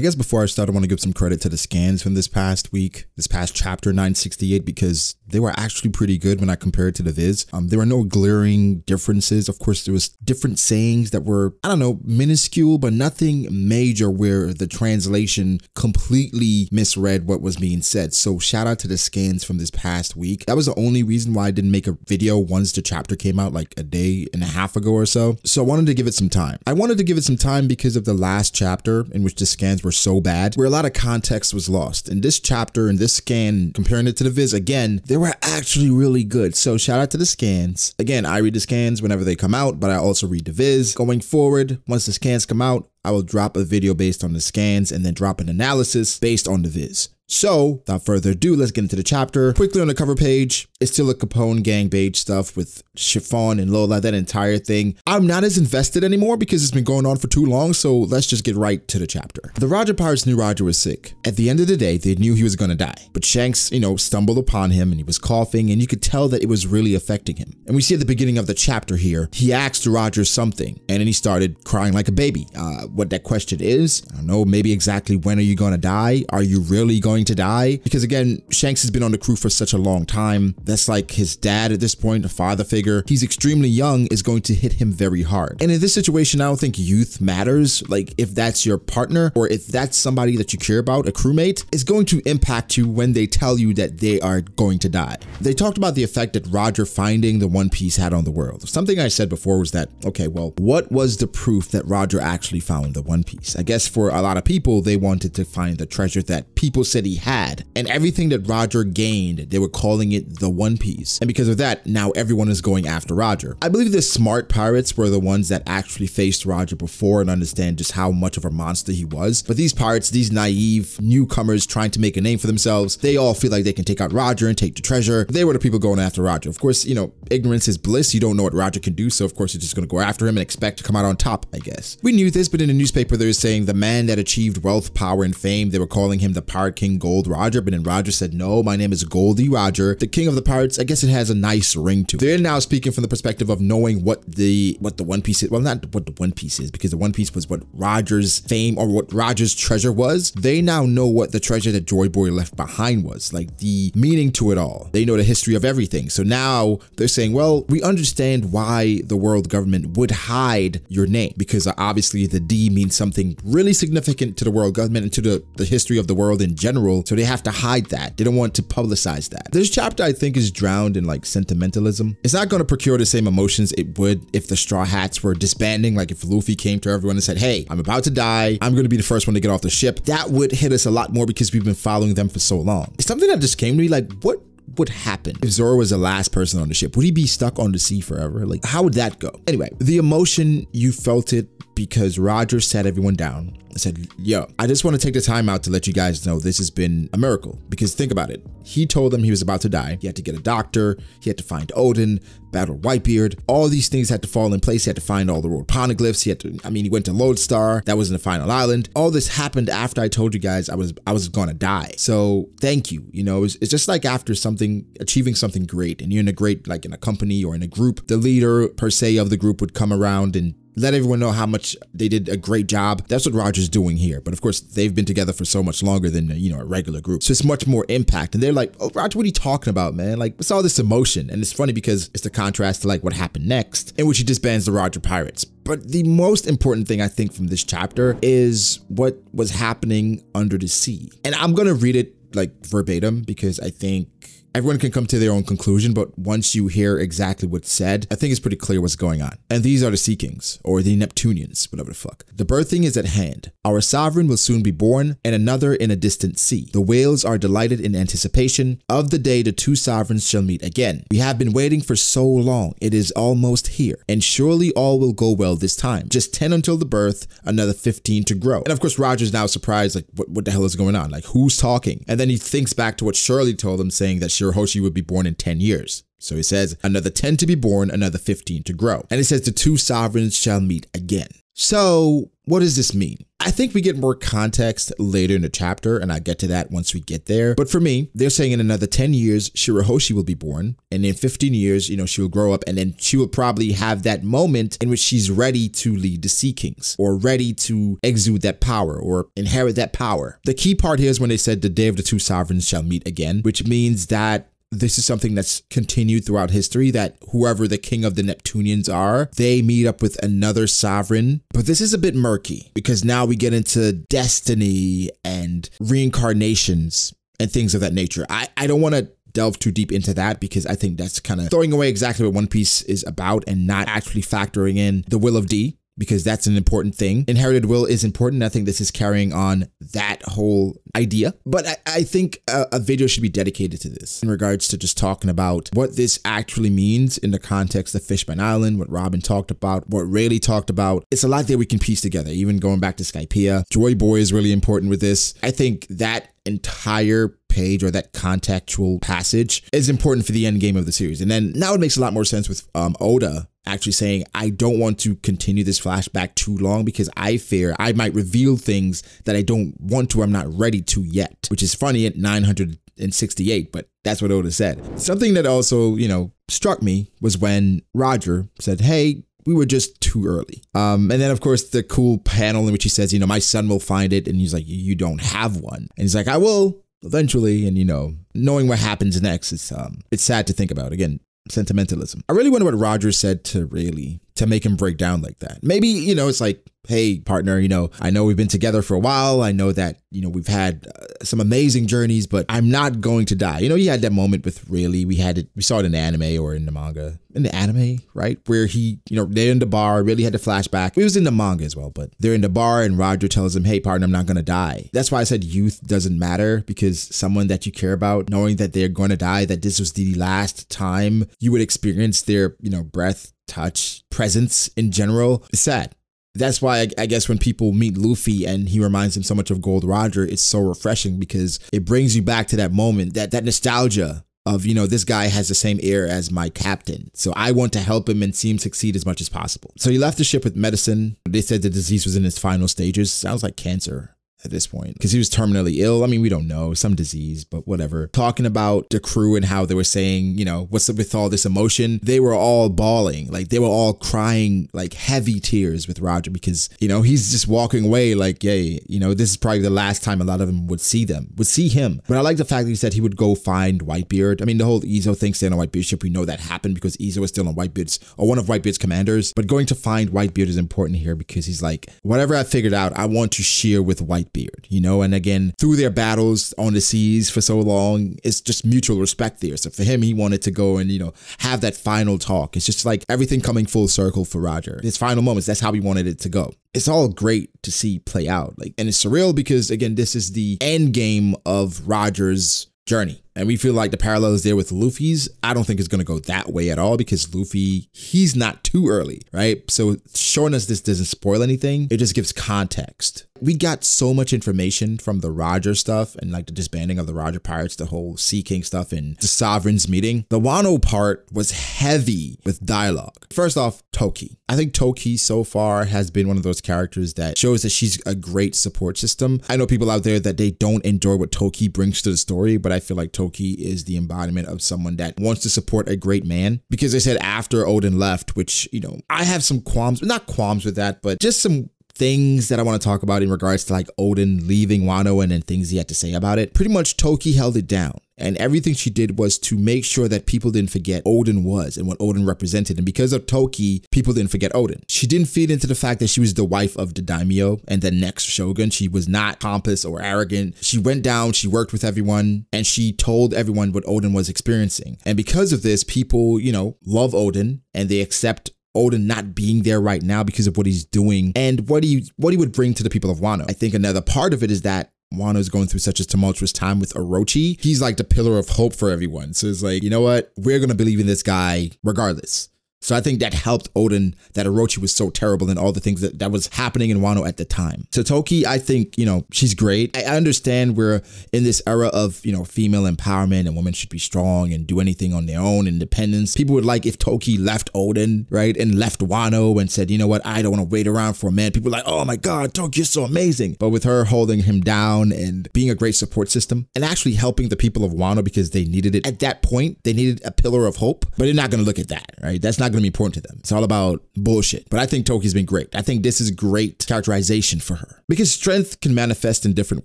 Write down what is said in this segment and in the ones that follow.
I guess before I start, I want to give some credit to the scans from this past week, this past chapter 968, because they were actually pretty good when I compared to the Viz. Um, there were no glaring differences. Of course, there was different sayings that were, I don't know, minuscule, but nothing major where the translation completely misread what was being said. So shout out to the scans from this past week. That was the only reason why I didn't make a video once the chapter came out, like a day and a half ago or so. So I wanted to give it some time. I wanted to give it some time because of the last chapter in which the scans were so bad, where a lot of context was lost. In this chapter, in this scan, comparing it to the Viz, again, they were actually really good. So shout out to the scans. Again, I read the scans whenever they come out, but I also read the Viz. Going forward, once the scans come out, I will drop a video based on the scans and then drop an analysis based on the Viz. So, without further ado, let's get into the chapter. Quickly on the cover page, it's still a Capone Gang Bege stuff with Chiffon and Lola, that entire thing. I'm not as invested anymore because it's been going on for too long, so let's just get right to the chapter. The Roger Pirates knew Roger was sick. At the end of the day, they knew he was gonna die. But Shanks, you know, stumbled upon him and he was coughing and you could tell that it was really affecting him. And we see at the beginning of the chapter here, he asked Roger something and then he started crying like a baby. Uh, what that question is, I don't know, maybe exactly when are you gonna die? Are you really going to die? Because again, Shanks has been on the crew for such a long time. That's like his dad at this point, a father figure. He's extremely young is going to hit him very hard. And in this situation, I don't think youth matters. Like if that's your partner or if that's somebody that you care about, a crewmate, is going to impact you when they tell you that they are going to die. They talked about the effect that Roger finding the One Piece had on the world. Something I said before was that, okay, well, what was the proof that Roger actually found the One Piece? I guess for a lot of people, they wanted to find the treasure that people said he had. And everything that Roger gained, they were calling it the One Piece. And because of that, now everyone is going after Roger. I believe the smart pirates were the ones that actually faced Roger before and understand just how much of a monster he was. But these pirates, these naive newcomers trying to make a name for themselves, they all feel like they can take out Roger and take the treasure. They were the people going after Roger. Of course, you know, ignorance is bliss. You don't know what Roger can do. So of course, you're just going to go after him and expect to come out on top, I guess. We knew this, but in the newspaper, they were saying the man that achieved wealth, power, and fame, they were calling him the Pirate King Gold Roger. But then Roger said, no, my name is Gol D. Roger, the king of the pirates. I guess it has a nice ring to it. They're now speaking from the perspective of knowing what the what the One Piece is. Well, not what the One Piece is, because the One Piece was what Roger's fame or what Roger's treasure was. They now know what the treasure that Joy Boy left behind was, like the meaning to it all. They know the history of everything. So now they're saying, well, we understand why the world government would hide your name because obviously the D means something really significant to the world government and to the, the history of the world in general. So they have to hide that. They don't want to publicize that. This chapter, I think, is drowned in like sentimentalism. It's not going to procure the same emotions it would if the Straw Hats were disbanding. Like if Luffy came to everyone and said, hey, I'm about to die. I'm going to be the first one to get off the ship. That would hit us a lot more because we've been following them for so long. It's something that just came to me like, what would happen if Zoro was the last person on the ship? Would he be stuck on the sea forever? Like, how would that go? Anyway, the emotion, you felt it because Roger sat everyone down and said, yo, I just want to take the time out to let you guys know this has been a miracle. Because think about it. He told them he was about to die. He had to get a doctor. He had to find Oden, battle Whitebeard. All these things had to fall in place. He had to find all the world poneglyphs. He had to, I mean, he went to Lodestar. That was in the final island. All this happened after I told you guys I was, I was gonna die. So thank you. You know, it's, it's just like after something, achieving something great and you're in a great, like in a company or in a group, the leader per se of the group would come around and let everyone know how much they did a great job. That's what Roger's doing here. But of course, they've been together for so much longer than, uh, you know, a regular group. So it's much more impact. And they're like, oh, Roger, what are you talking about, man? Like, what's all this emotion? And it's funny because it's the contrast to like what happened next, in which he disbands the Roger Pirates. But the most important thing I think from this chapter is what was happening under the sea. And I'm going to read it like verbatim because I think everyone can come to their own conclusion, but once you hear exactly what's said, I think it's pretty clear what's going on. And these are the Sea Kings, or the Neptunians, whatever the fuck. The birthing is at hand. Our sovereign will soon be born, and another in a distant sea. The whales are delighted in anticipation of the day the two sovereigns shall meet again. We have been waiting for so long, it is almost here, and surely all will go well this time. Just 10 until the birth, another 15 to grow. And of course, Roger's now surprised, like, what, what the hell is going on? Like, who's talking? And then he thinks back to what Shyarly told him, saying that Shirahoshi would be born in 10 years. So he says, another 10 to be born, another 15 to grow. And it says, the two sovereigns shall meet again. So, what does this mean? I think we get more context later in the chapter, and I get to that once we get there. But for me, they're saying in another 10 years, Shirahoshi will be born. And in 15 years, you know, she will grow up and then she will probably have that moment in which she's ready to lead the Sea Kings or ready to exude that power or inherit that power. The key part here is when they said the day of the two sovereigns shall meet again, which means that this is something that's continued throughout history that whoever the king of the Neptunians are, they meet up with another sovereign. But this is a bit murky because now we get into destiny and reincarnations and things of that nature. I, I don't want to delve too deep into that because I think that's kind of throwing away exactly what One Piece is about and not actually factoring in the will of D because that's an important thing. Inherited will is important. I think this is carrying on that whole idea. But I, I think a, a, video should be dedicated to this in regards to just talking about what this actually means in the context of Fishman Island, what Robin talked about, what Rayleigh talked about. It's a lot that we can piece together, even going back to Skypiea. Joy Boy is really important with this. I think that entire page or that contextual passage is important for the end game of the series. And then now it makes a lot more sense with um, Oda actually saying, I don't want to continue this flashback too long because I fear I might reveal things that I don't want to, I'm not ready to yet, which is funny at 968, but that's what Oda said. Something that also, you know, struck me was when Roger said, Hey, we were just too early. Um, and then of course the cool panel in which he says, you know, my son will find it, and he's like, you don't have one, and he's like, I will eventually. And you know, knowing what happens next, it's um, it's sad to think about. Again, sentimentalism. I really wonder what Rogers said to Rayleigh to make him break down like that. Maybe, you know, it's like, hey, partner, you know, I know we've been together for a while. I know that, you know, we've had uh, some amazing journeys, but I'm not going to die. You know, you had that moment with Rayleigh. We had it, we saw it in the anime or in the manga. In the anime, right? Where he, you know, they're in the bar, Rayleigh had the flashback. It was in the manga as well, but they're in the bar and Roger tells him, hey, partner, I'm not going to die. That's why I said youth doesn't matter because someone that you care about, knowing that they're going to die, that this was the last time you would experience their, you know, breath touch, presence in general is sad. That's why I, I, guess when people meet Luffy and he reminds them so much of Gold Roger, it's so refreshing because it brings you back to that moment, that that nostalgia of you know this guy has the same air as my captain. So i want to help him and see him succeed as much as possible. So he left the ship with medicine. They said the disease was in its final stages. Sounds like cancer at this point because he was terminally ill. I mean, we don't know, some disease, but whatever. Talking about the crew and how they were saying, you know, what's up with all this emotion? They were all bawling, like they were all crying like heavy tears with Roger because, you know, he's just walking away like, yay, you know, this is probably the last time a lot of them would see them, would see him. But I like the fact that he said he would go find Whitebeard. I mean, the whole Izo thing staying on Whitebeard's ship, we know that happened because Izo was still on Whitebeard's or one of Whitebeard's commanders. But going to find Whitebeard is important here because he's like, whatever I figured out, I want to share with Whitebeard Whitebeard, you know, and again, through their battles on the seas for so long, it's just mutual respect there. So for him, he wanted to go and, you know, have that final talk. It's just like everything coming full circle for Roger. His final moments, that's how he wanted it to go. It's all great to see play out. Like, and it's surreal because again, this is the end game of Roger's journey. And we feel like the parallels there with Luffy's, I don't think it's going to go that way at all because Luffy, he's not too early, right? So showing us this doesn't spoil anything. It just gives context we got so much information from the Roger stuff and like the disbanding of the Roger Pirates, the whole Sea King stuff and the Sovereigns meeting. The Wano part was heavy with dialogue. First off, Toki. I think Toki so far has been one of those characters that shows that she's a great support system. I know people out there that they don't enjoy what Toki brings to the story, but I feel like Toki is the embodiment of someone that wants to support a great man. Because they said after Oden left, which, you know, I have some qualms, not qualms with that, but just some things that I want to talk about in regards to like Oden leaving Wano and then things he had to say about it. Pretty much Toki held it down. And everything she did was to make sure that people didn't forget Oden was and what Oden represented. And because of Toki, people didn't forget Oden. She didn't feed into the fact that she was the wife of the daimyo and the next shogun. She was not pompous or arrogant. She went down, she worked with everyone, and she told everyone what Oden was experiencing. And because of this, people, you know, love Oden and they accept Oden not being there right now because of what he's doing and what he what he would bring to the people of Wano. I think another part of it is that Wano is going through such a tumultuous time with Orochi. He's like the pillar of hope for everyone. So it's like, you know what? We're gonna believe in this guy regardless. So I think that helped Oden that Orochi was so terrible and all the things that, that was happening in Wano at the time. So Toki, I think, you know, she's great. I understand we're in this era of, you know, female empowerment and women should be strong and do anything on their own, independence. People would like if Toki left Oden, right, and left Wano and said, you know what, I don't want to wait around for a man. People like, oh my God, Toki, you're so amazing. But with her holding him down and being a great support system and actually helping the people of Wano because they needed it at that point, they needed a pillar of hope, but they're not going to look at that, right? That's not going to be important to them. It's all about bullshit. But I think Toki's been great. I think this is great characterization for her because strength can manifest in different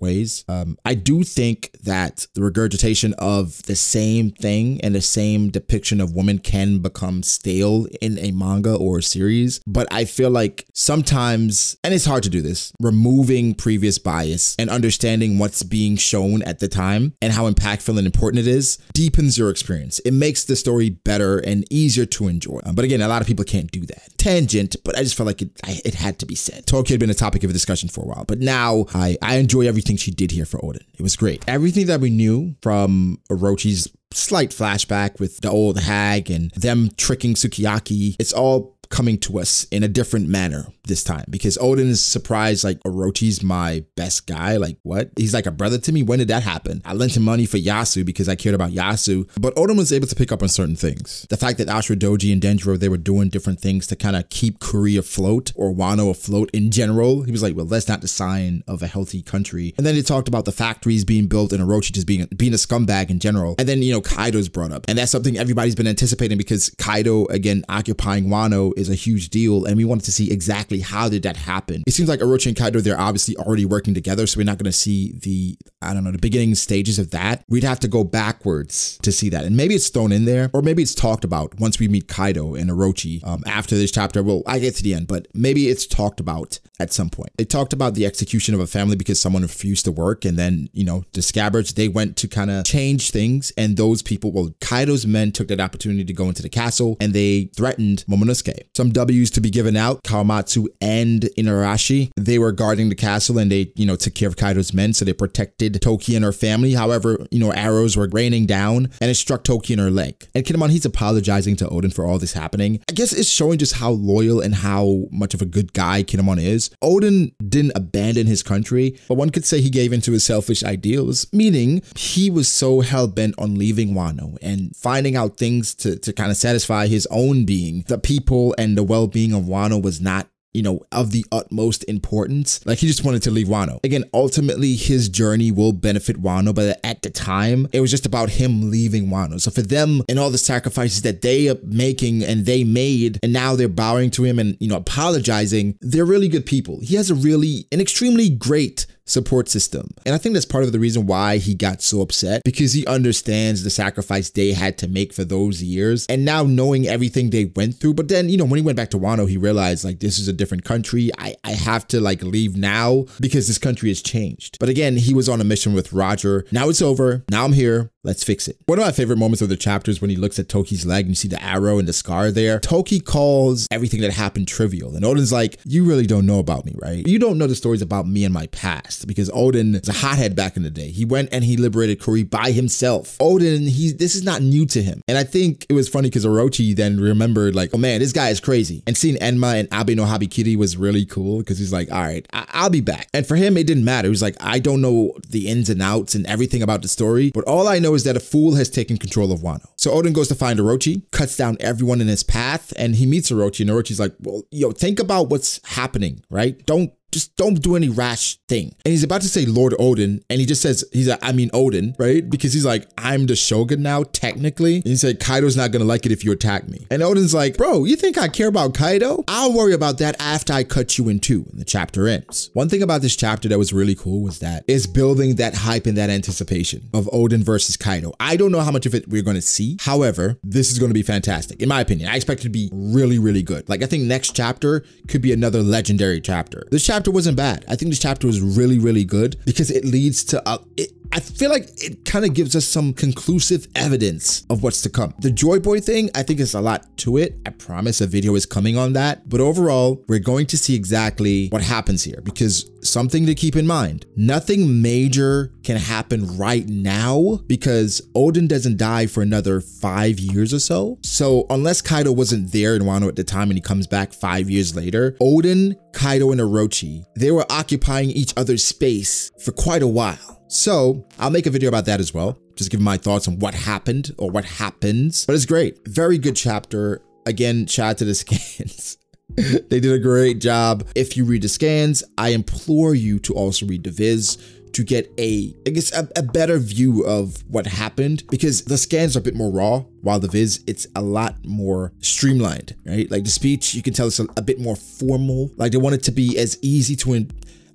ways. Um, I do think that the regurgitation of the same thing and the same depiction of women can become stale in a manga or a series. But I feel like sometimes, and it's hard to do this, removing previous bias and understanding what's being shown at the time and how impactful and important it is deepens your experience. It makes the story better and easier to enjoy. Um, but again, a lot of people can't do that. Tangent, but I just felt like it, I, it had to be said. Toki had been a topic of discussion for a while, but now I, I enjoy everything she did here for Oden. It was great. Everything that we knew from Orochi's slight flashback with the old hag and them tricking Sukiyaki, it's all coming to us in a different manner this time because Oden is surprised like Orochi's my best guy. Like what? He's like a brother to me. When did that happen? I lent him money for Yasu because I cared about Yasu, but Oden was able to pick up on certain things. The fact that Ashura Doji and Denjiro they were doing different things to kind of keep Kuri afloat or Wano afloat in general. He was like, well, that's not the sign of a healthy country. And then he talked about the factories being built and Orochi just being being a scumbag in general. And then you know Kaido's brought up, and that's something everybody's been anticipating because Kaido again occupying Wano is a huge deal, and we wanted to see exactly how did that happen. It seems like Orochi and Kaido they're obviously already working together, so we're not going to see the I don't know the beginning stages of that. We'd have to go backwards to see that, and maybe it's thrown in there, or maybe it's talked about once we meet Kaido and Orochi um, after this chapter. Well, I get to the end, but maybe it's talked about at some point. They talked about the execution of a family because someone refused to work, and then you know the scabbards they went to kind of change things, and those people, well, Kaido's men took that opportunity to go into the castle and they threatened Momonosuke. Some W's to be given out. Kawamatsu and Inuarashi, they were guarding the castle and they, you know, took care of Kaido's men, so they protected Toki and her family. However, you know, arrows were raining down and it struck Toki in her leg. And Kinemon, he's apologizing to Oden for all this happening. I guess it's showing just how loyal and how much of a good guy Kinemon is. Oden didn't abandon his country, but one could say he gave in to his selfish ideals, meaning he was so hell bent on leaving Wano and finding out things to, to kind of satisfy his own being. The people and the well being of Wano was not you know, of the utmost importance. Like he just wanted to leave Wano. Again, ultimately his journey will benefit Wano, but at the time, it was just about him leaving Wano. So for them and all the sacrifices that they are making and they made, and now they're bowing to him and, you know, apologizing, they're really good people. He has a really, an extremely great support system. And I think that's part of the reason why he got so upset because he understands the sacrifice they had to make for those years. And now knowing everything they went through, but then, you know, when he went back to Wano, he realized like this is a different country. I, I have to like leave now because this country has changed. But again, he was on a mission with Roger. Now it's over. Now I'm here. Let's fix it. One of my favorite moments of the chapter is when he looks at Toki's leg and you see the arrow and the scar there. Toki calls everything that happened trivial. And Oden's like, you really don't know about me, right? You don't know the stories about me and my past because Oden is a hothead back in the day. He went and he liberated Kuri by himself. Oden, he this is not new to him. And I think it was funny because Orochi then remembered like, oh man, this guy is crazy. And seeing Enma and Ame no Habakiri was really cool because he's like, all right, I- will be back. And for him, it didn't matter. He was like, I don't know the ins and outs and everything about the story, but all I know is that a fool has taken control of Wano. So Oden goes to find Orochi, cuts down everyone in his path, and he meets Orochi. And Orochi's like, well, yo, think about what's happening, right? Don't just don't do any rash thing. And he's about to say Lord Oden, and he just says, he's like, I mean Oden, right? Because he's like, I'm the Shogun now, technically. And he said, Kaido's not gonna like it if you attack me. And Oden's like, bro, you think I care about Kaido? I'll worry about that after I cut you in two. And the chapter ends. One thing about this chapter that was really cool was that it's building that hype and that anticipation of Oden versus Kaido. I don't know how much of it we're gonna see. However, this is gonna be fantastic. In my opinion, I expect it to be really, really good. Like I think next chapter could be another legendary chapter. This chapter chapter wasn't bad. I think this chapter was really, really good because it leads to, uh, it I feel like it kind of gives us some conclusive evidence of what's to come. The Joy Boy thing, I think there's a lot to it. I promise a video is coming on that. But overall, we're going to see exactly what happens here because something to keep in mind. Nothing major can happen right now because Oden doesn't die for another five years or so. So unless Kaido wasn't there in Wano at the time and he comes back five years later, Oden, Kaido, and Orochi, they were occupying each other's space for quite a while. So I'll make a video about that as well. Just give my thoughts on what happened or what happens. But it's great. Very good chapter. Again, shout out to the scans. they did a great job. If you read the scans, I implore you to also read the viz to get a, I guess, a, a, better view of what happened because the scans are a bit more raw, while the viz, it's a lot more streamlined, right? Like the speech, you can tell it's a, a bit more formal. Like they want it to be as easy to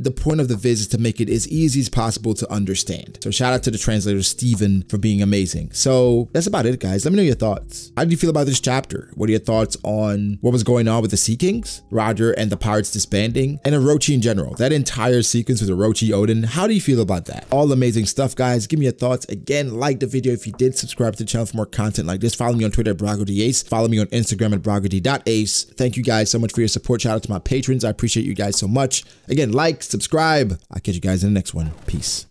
the point of the viz is to make it as easy as possible to understand. So shout out to the translator, Steven, for being amazing. So that's about it, guys. Let me know your thoughts. How did you feel about this chapter? What are your thoughts on what was going on with the Sea Kings, Roger and the pirates disbanding, and Orochi in general? That entire sequence with Orochi Oden, how do you feel about that? All amazing stuff, guys. Give me your thoughts. Again, like the video if you did, subscribe to the channel for more content like this. Follow me on Twitter at BragoDAce. Follow me on Instagram at bragod.ace. Thank you guys so much for your support. Shout out to my patrons. I appreciate you guys so much. Again, like, subscribe. I'll catch you guys in the next one. Peace.